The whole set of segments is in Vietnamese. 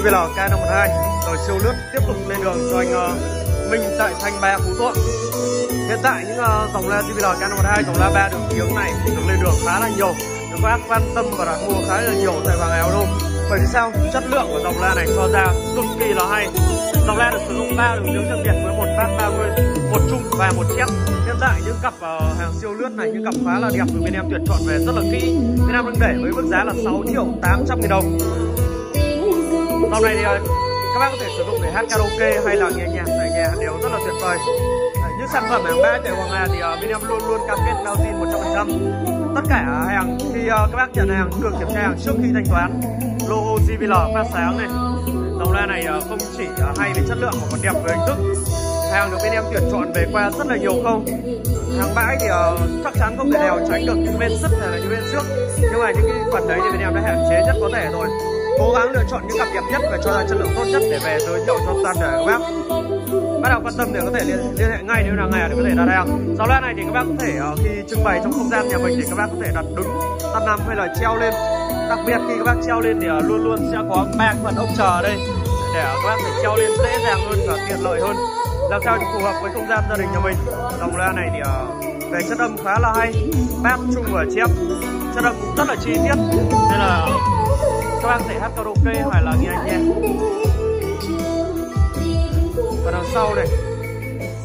JBL K512 rồi siêu lướt tiếp tục lên đường cho anh uh, Minh tại Thanh Ba Phú Thọ. Hiện tại những uh, dòng la JBL K512 dòng la 3 đường kiếng này được lên đường khá là nhiều. Được các bác quan tâm và đặt mua khá là nhiều tại vàng áo đô bởi vì sao? Chất lượng của dòng la này cho ra cực kỳ là hay. Dòng la được sử dụng ba đường kiếng đặc biệt với một phát 30 một chung và một chép. Hiện tại những cặp uh, hàng siêu lướt này những cặp khá là đẹp được bên em tuyển chọn về rất là kỹ. Bên em đang để với mức giá là 6 triệu 800 nghìn đồng dòng này thì ờ, các bác có thể sử dụng để hát karaoke hay là nghe nhạc tại nhà đều rất là tuyệt vời. Ờ, những sản phẩm hàng ba tại Hoàng Hà thì ờ, bên em luôn luôn cam kết bao tin 100% tất cả hàng khi các bác nhận hàng được kiểm tra hàng trước khi thanh toán logo JBL phát sáng này. Dòng la này không chỉ hay về chất lượng mà còn đẹp về hình thức. Hàng được bên em tuyển chọn về qua rất là nhiều khâu. Hàng bãi thì uh, chắc chắn không thể nào tránh được những bên sứt hay là những bên trước. Nhưng mà những cái phần đấy thì bên em đã hạn chế nhất có thể rồi cố gắng lựa chọn những cặp đẹp nhất và cho ra chất lượng tốt nhất để về giới thiệu cho toàn thể các bác. Bắt đầu quan tâm thì có thể liên, liên hệ ngay nếu là ngày để có thể đặt hàng sau loa này thì các bác có thể uh, khi trưng bày trong không gian nhà mình thì các bác có thể đặt đứng đặt nằm hay là treo lên. Đặc biệt khi các bác treo lên thì uh, luôn luôn sẽ có ba phần ông chờ ở đây để ờ, các bác thể treo lên dễ dàng hơn và tiện lợi hơn. Làm sao để phù hợp với không gian gia đình nhà mình? Dòng loa này thì uh, về chất âm khá là hay. Bass chung và chép chất âm cũng rất là chi tiết. Nên là các bạn thể hát karaoke hoặc là nghe nhạc. Và đằng sau này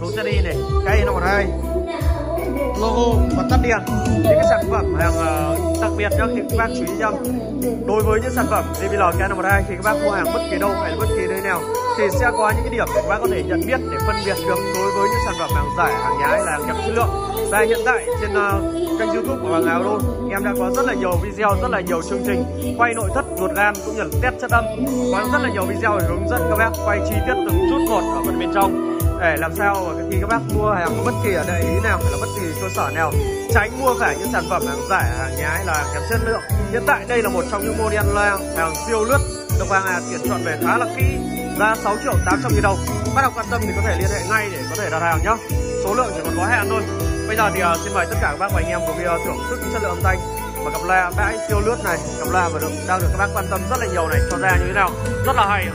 số xe đi này cây nó một hai. Logo và tắt điện những cái sản phẩm hàng uh, biệt nhá khi các bác chú ý nhá đối với những sản phẩm JBL K512 thì các bác mua hàng bất kỳ đâu hay bất kỳ nơi nào thì sẽ có những cái điểm để các bác có thể nhận biết để phân biệt được đối với những sản phẩm hàng giả hàng nhái là hàng kém chất lượng. Và hiện tại trên uh, kênh youtube của Hoàng Áo luôn. em đã có rất là nhiều video rất là nhiều chương trình quay nội thất ruột gan cũng như là test chất âm. Có rất là nhiều video để hướng dẫn các bác quay chi tiết từng chút một ở phần bên trong để làm sao mà khi các bác mua hàng bất kỳ ở đây ý nào hay là bất kỳ cơ sở nào tránh mua phải những sản phẩm hàng giả hàng nhái là hàng kém chất lượng. Hiện tại đây là một trong những model loa hàng siêu lướt được Hoàng Hà tuyển chọn về khá là kỹ giá 6 triệu 800 nghìn đồng. Bắt đầu quan tâm thì có thể liên hệ ngay để có thể đặt hàng nhé. Số lượng chỉ còn có hạn thôi. Bây giờ thì uh, xin mời tất cả các bác và anh em cùng video à, thưởng thức chất lượng âm thanh và cặp loa bãi siêu lướt này. Cặp loa mà được đang được các bác quan tâm rất là nhiều này cho ra như thế nào? Rất là hay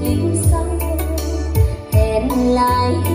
tiếng sông hẹn lại